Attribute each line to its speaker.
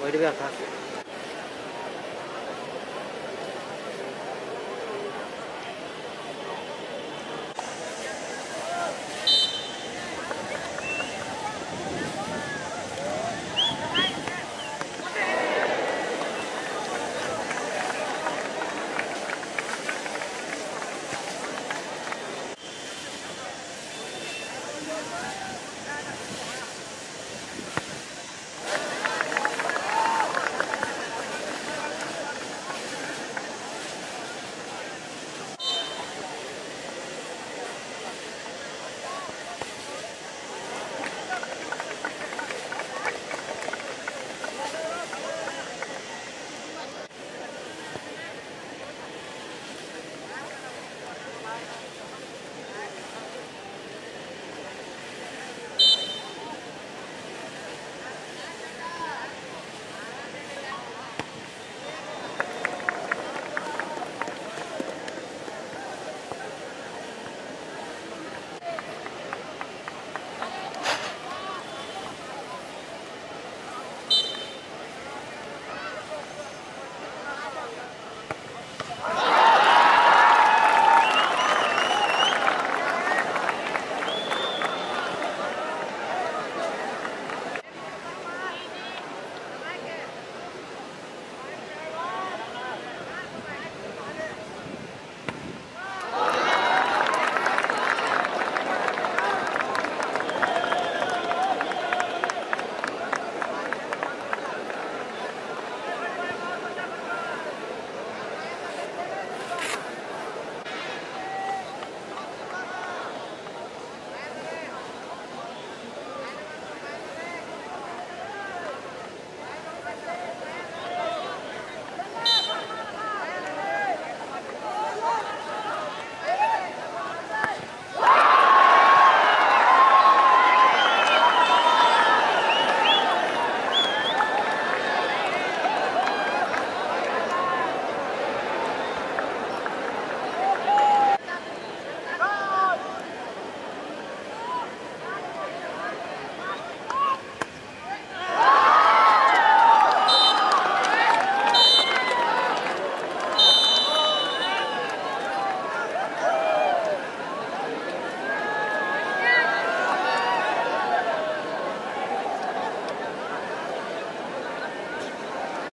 Speaker 1: Pwede ba ka?